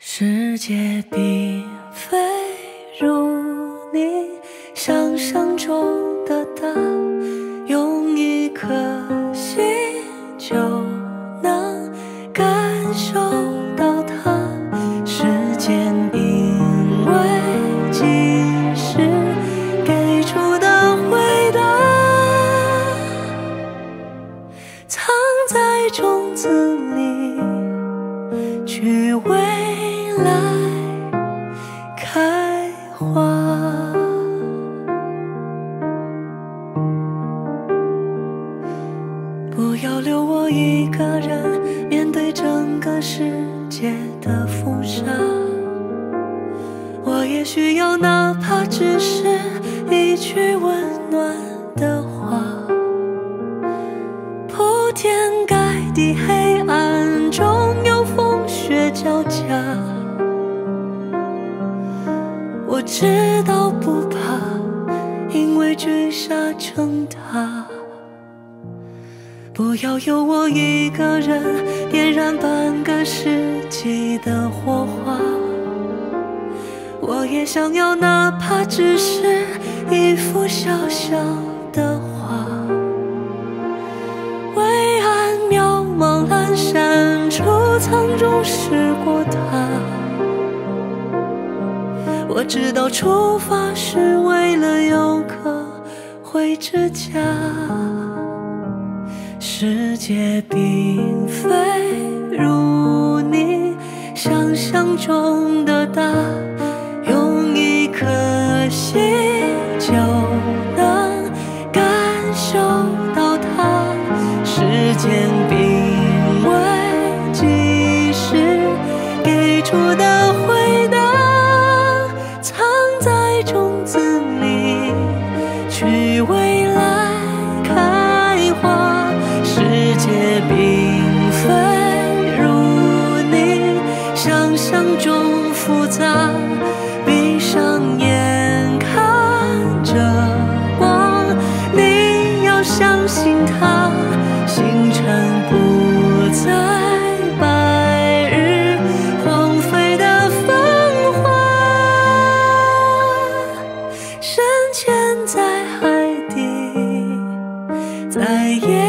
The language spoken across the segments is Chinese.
世界并非如你想象中的大，用一颗心就能感受到它。时间因为及时给出的回答，藏在种子里，去为花。不要留我一个人面对整个世界的风沙。我也需要，哪怕只是一句温暖知道不怕，因为聚沙成塔。不要有我一个人点燃半个世纪的火花，我也想要，哪怕只是一幅小小的画。微暗渺茫阑珊处，藏中试过它。我知道出发是为了有个回之家。世界并非如你想象中的大，未来开花。世界并非如你想象中复杂，闭上眼看着光，你要相信它，在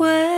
会。